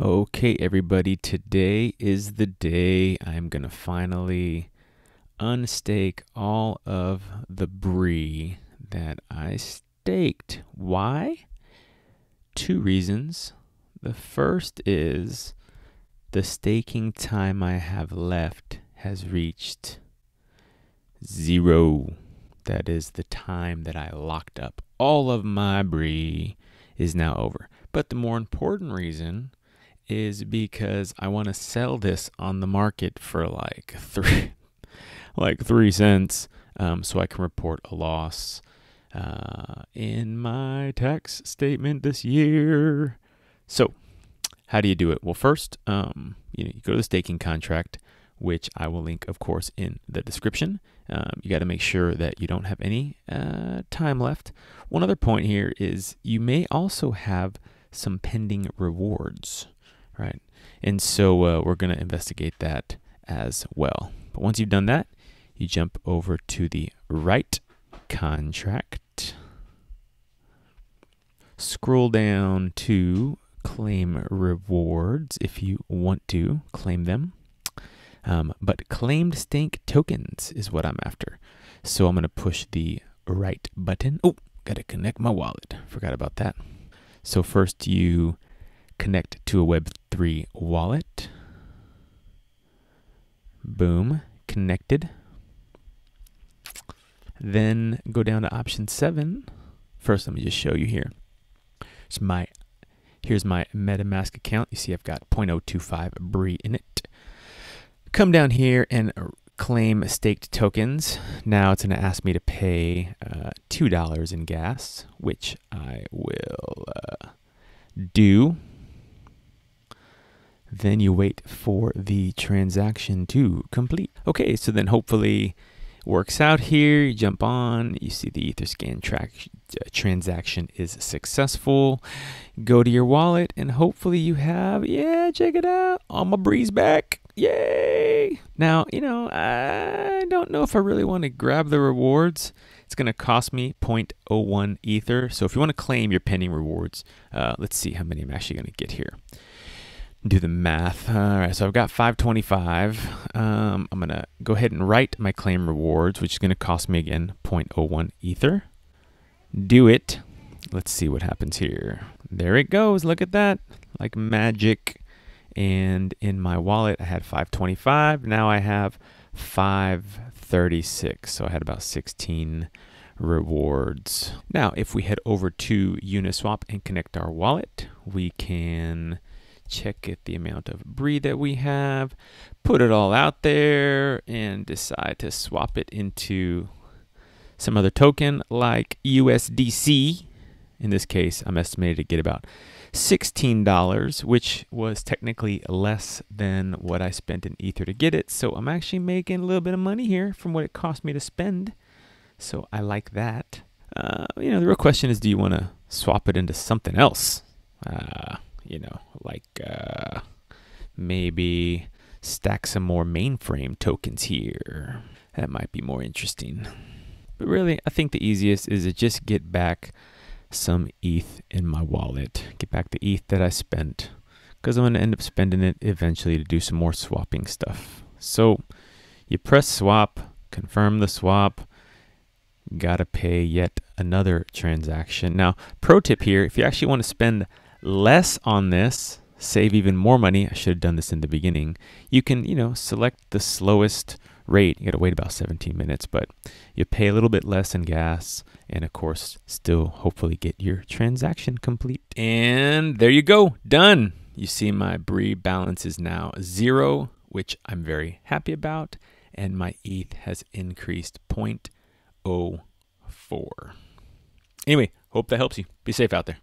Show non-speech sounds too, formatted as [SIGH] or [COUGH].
Okay, everybody, today is the day I'm going to finally unstake all of the Bree that I staked. Why? Two reasons. The first is the staking time I have left has reached zero. That is the time that I locked up all of my Bree is now over. But the more important reason is because I want to sell this on the market for like [LAUGHS] three, like three cents, um, so I can report a loss uh, in my tax statement this year. So, how do you do it? Well, first, um, you know, you go to the staking contract, which I will link, of course, in the description. Um, you got to make sure that you don't have any uh, time left. One other point here is you may also have some pending rewards right? And so uh, we're going to investigate that as well. But once you've done that, you jump over to the write contract, scroll down to claim rewards if you want to claim them. Um, but claimed stake tokens is what I'm after. So I'm going to push the right button. Oh, got to connect my wallet. Forgot about that. So first you connect to a Web3 wallet. Boom, connected. Then go down to option seven. First, let me just show you here. It's my here's my MetaMask account. You see, I've got 0.025 Bree in it. Come down here and claim staked tokens. Now it's going to ask me to pay uh, $2 in gas, which I will uh, do. Then you wait for the transaction to complete. Okay, so then hopefully works out here. You jump on, you see the Etherscan track, uh, transaction is successful. Go to your wallet, and hopefully you have, yeah, check it out, all my breeze back. Yay! Now, you know, I don't know if I really want to grab the rewards. It's going to cost me 0.01 Ether. So if you want to claim your pending rewards, uh, let's see how many I'm actually going to get here do the math. All right, so I've got 525. Um, I'm going to go ahead and write my claim rewards, which is going to cost me again 0.01 Ether. Do it. Let's see what happens here. There it goes. Look at that. Like magic. And in my wallet, I had 525. Now I have 536. So I had about 16 rewards. Now, if we head over to Uniswap and connect our wallet, we can check it the amount of Bree that we have, put it all out there, and decide to swap it into some other token like USDC. In this case, I'm estimated to get about $16, which was technically less than what I spent in Ether to get it. So I'm actually making a little bit of money here from what it cost me to spend. So I like that. Uh, you know, the real question is do you want to swap it into something else? Uh, you know, like uh, maybe stack some more mainframe tokens here. That might be more interesting. But really, I think the easiest is to just get back some ETH in my wallet. Get back the ETH that I spent because I'm going to end up spending it eventually to do some more swapping stuff. So you press swap, confirm the swap, gotta pay yet another transaction. Now, pro tip here if you actually want to spend less on this, save even more money. I should have done this in the beginning. You can, you know, select the slowest rate. You got to wait about 17 minutes, but you pay a little bit less in gas and of course still hopefully get your transaction complete. And there you go. Done. You see my Bree balance is now 0, which I'm very happy about, and my ETH has increased 0.04. Anyway, hope that helps you. Be safe out there.